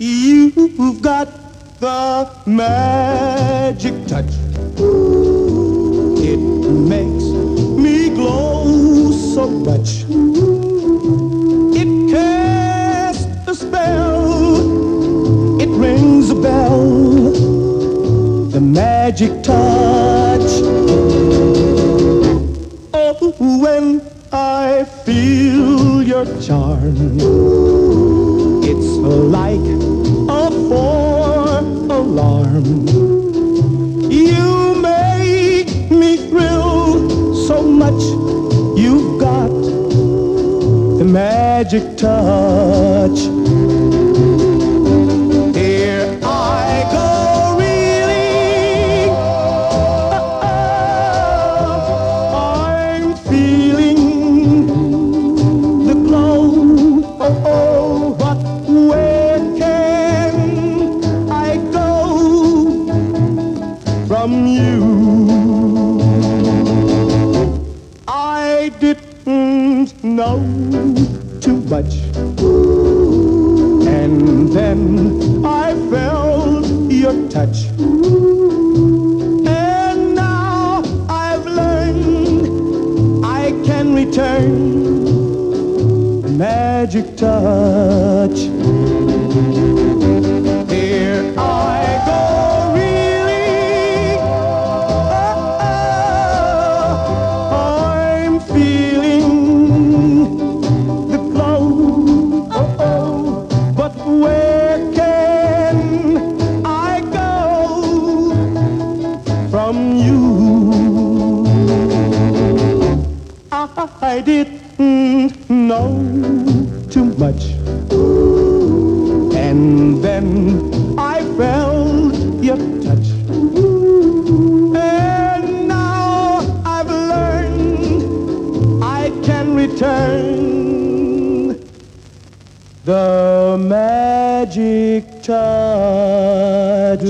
You've got the magic touch. It makes me glow so much. It casts a spell. It rings a bell. The magic touch. Oh, when I feel your charm, You make me thrill so much. You've got the magic touch. From you? I didn't know too much. And then I felt your touch. And now I've learned I can return magic touch. Didn't know too much. And then I felt your touch. And now I've learned I can return the magic touch.